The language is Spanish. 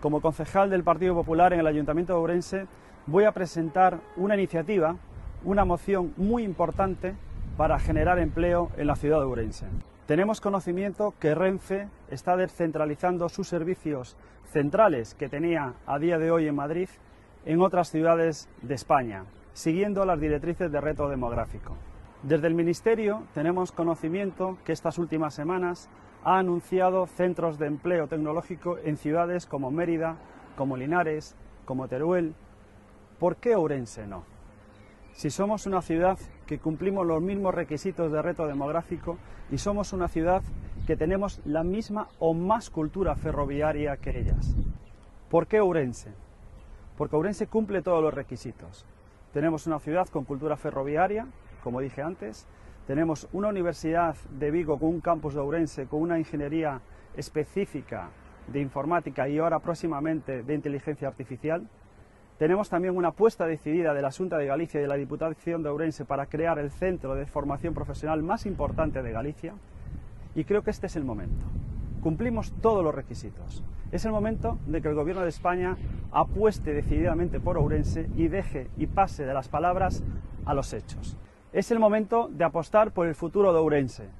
como concejal del Partido Popular en el Ayuntamiento de Ourense, voy a presentar una iniciativa, una moción muy importante para generar empleo en la ciudad de Ourense. Tenemos conocimiento que Renfe está descentralizando sus servicios centrales que tenía a día de hoy en Madrid en otras ciudades de España, siguiendo las directrices de reto demográfico. Desde el Ministerio tenemos conocimiento que estas últimas semanas ha anunciado centros de empleo tecnológico en ciudades como Mérida, como Linares, como Teruel. ¿Por qué Ourense no? Si somos una ciudad que cumplimos los mismos requisitos de reto demográfico y somos una ciudad que tenemos la misma o más cultura ferroviaria que ellas. ¿Por qué Ourense? Porque Ourense cumple todos los requisitos. Tenemos una ciudad con cultura ferroviaria, como dije antes, tenemos una universidad de Vigo con un campus de Ourense, con una ingeniería específica de informática y ahora próximamente de inteligencia artificial. Tenemos también una apuesta decidida de la Junta de Galicia y de la Diputación de Ourense para crear el centro de formación profesional más importante de Galicia y creo que este es el momento. Cumplimos todos los requisitos. Es el momento de que el Gobierno de España apueste decididamente por Ourense y deje y pase de las palabras a los hechos. Es el momento de apostar por el futuro de Ourense,